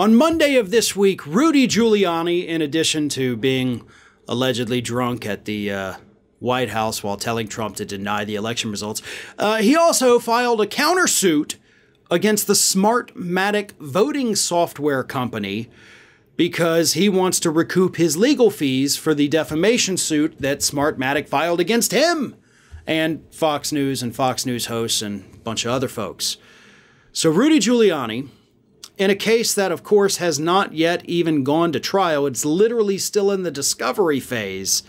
On Monday of this week, Rudy Giuliani, in addition to being allegedly drunk at the uh, White House while telling Trump to deny the election results, uh, he also filed a countersuit against the Smartmatic voting software company because he wants to recoup his legal fees for the defamation suit that Smartmatic filed against him and Fox News and Fox News hosts and a bunch of other folks. So Rudy Giuliani, in a case that, of course, has not yet even gone to trial, it's literally still in the discovery phase,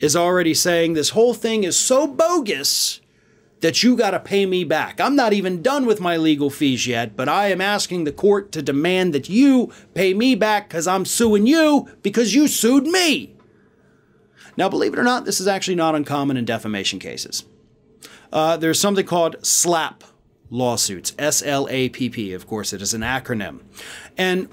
is already saying this whole thing is so bogus that you got to pay me back. I'm not even done with my legal fees yet, but I am asking the court to demand that you pay me back because I'm suing you because you sued me. Now, believe it or not, this is actually not uncommon in defamation cases. Uh, there's something called SLAPP lawsuits. S L A P P, of course, it is an acronym. And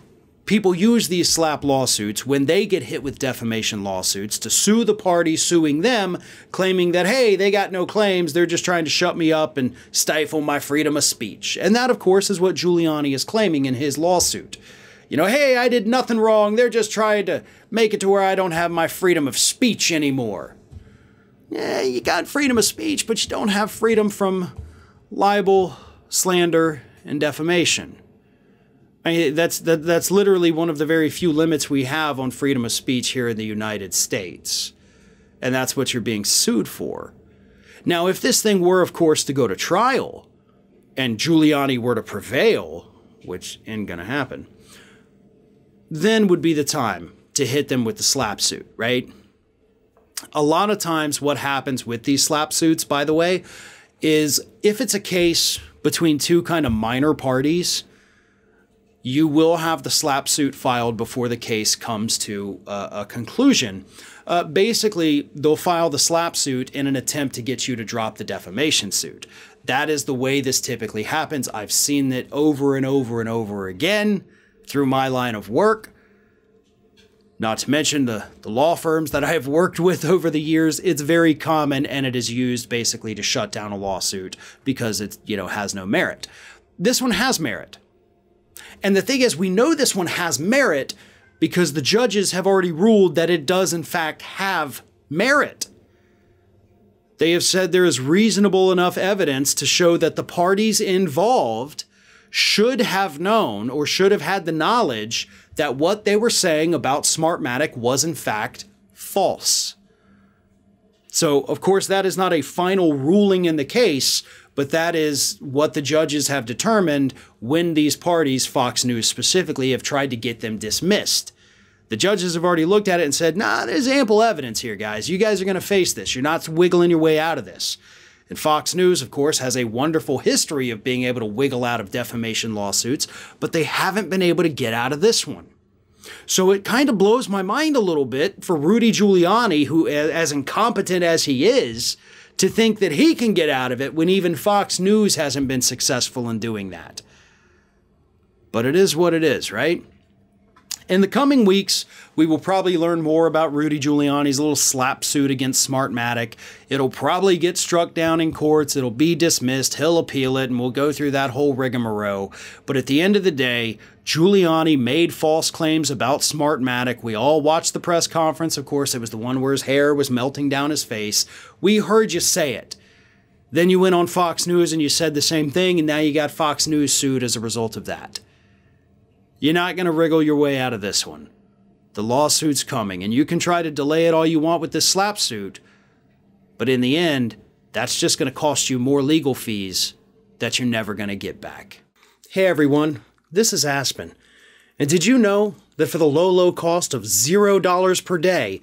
people use these SLAPP lawsuits when they get hit with defamation lawsuits to sue the party suing them, claiming that, hey, they got no claims, they're just trying to shut me up and stifle my freedom of speech. And that, of course, is what Giuliani is claiming in his lawsuit. You know, hey, I did nothing wrong, they're just trying to make it to where I don't have my freedom of speech anymore. Yeah, you got freedom of speech, but you don't have freedom from libel, slander, and defamation. I mean, that's that, that's literally one of the very few limits we have on freedom of speech here in the United States, and that's what you're being sued for. Now, if this thing were, of course, to go to trial, and Giuliani were to prevail, which ain't gonna happen, then would be the time to hit them with the SLAPP suit, right? A lot of times, what happens with these SLAPP suits, by the way, is if it's a case between two kind of minor parties, you will have the SLAPP suit filed before the case comes to uh, a conclusion. Uh, basically, they'll file the SLAPP suit in an attempt to get you to drop the defamation suit. That is the way this typically happens. I've seen it over and over and over again through my line of work. Not to mention the, the law firms that I have worked with over the years, it's very common and it is used basically to shut down a lawsuit because it, you know, has no merit. This one has merit. And the thing is, we know this one has merit because the judges have already ruled that it does in fact have merit. They have said there is reasonable enough evidence to show that the parties involved should have known or should have had the knowledge that what they were saying about Smartmatic was in fact false. So, of course, that is not a final ruling in the case, but that is what the judges have determined when these parties, Fox News specifically, have tried to get them dismissed. The judges have already looked at it and said, nah, there's ample evidence here, guys. You guys are going to face this. You're not wiggling your way out of this. And Fox News, of course, has a wonderful history of being able to wiggle out of defamation lawsuits, but they haven't been able to get out of this one. So it kind of blows my mind a little bit for Rudy Giuliani, who, as incompetent as he is, to think that he can get out of it when even Fox News hasn't been successful in doing that. But it is what it is, right? In the coming weeks, we will probably learn more about Rudy Giuliani's little SLAPP suit against Smartmatic. It'll probably get struck down in courts, it'll be dismissed, he'll appeal it, and we'll go through that whole rigmarole. But at the end of the day, Giuliani made false claims about Smartmatic. We all watched the press conference. Of course, it was the one where his hair was melting down his face. We heard you say it. Then you went on Fox News and you said the same thing, and now you got Fox News sued as a result of that. You're not going to wriggle your way out of this one. The lawsuit's coming, and you can try to delay it all you want with this SLAPP suit, but in the end, that's just going to cost you more legal fees that you're never going to get back. Hey everyone, this is Aspen. And did you know that for the low, low cost of $0 per day,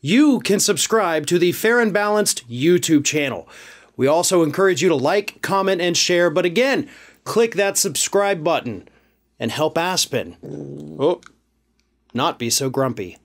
you can subscribe to the Farron Balanced YouTube channel? We also encourage you to like, comment, and share, but again, click that subscribe button and help Aspen. Oh, not be so grumpy.